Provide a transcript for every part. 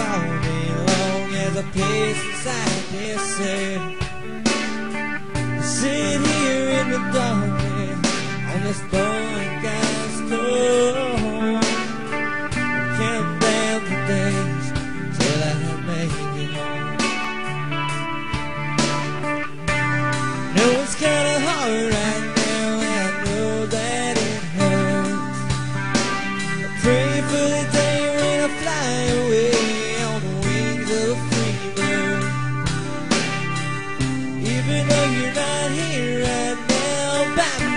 all day long as I pace inside this. I sit here in the darkness on this dark guy's cold. Count down the days till I make it home. No, it's kinda hard right now, and I know that it hurts. I pray for the day when I fly away Even though you're not here right now by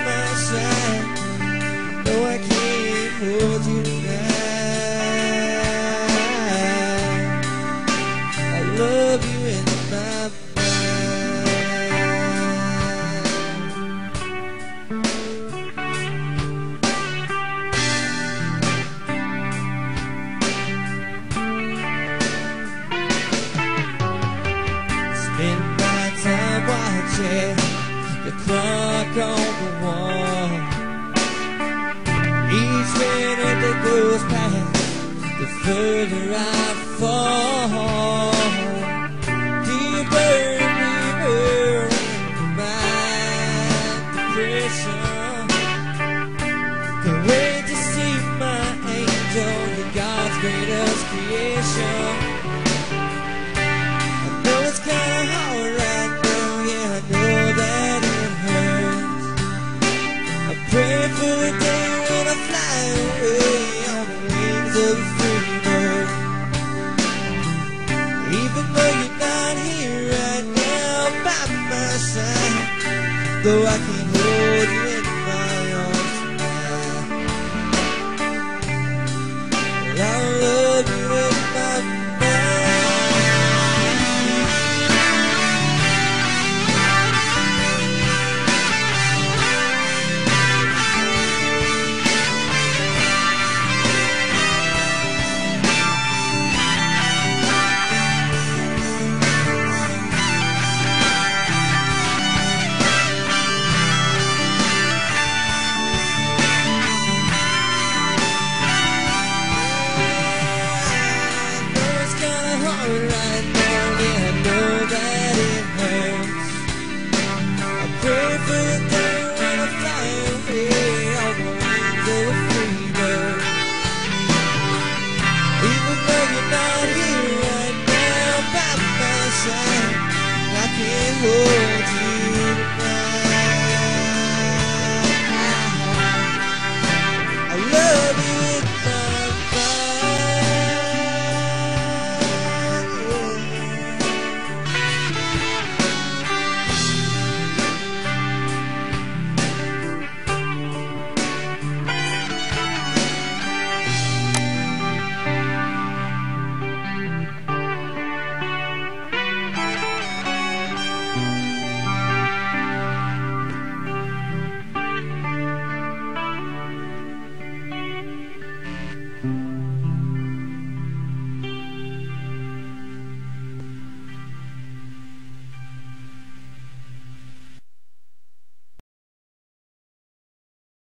the clock on the wall. Each minute that goes past, the further I fall. Deeper and deeper my depression. Can't For the day when I fly away on the wings of a free bird. Even though you're not here right now by my side, though I can pray for the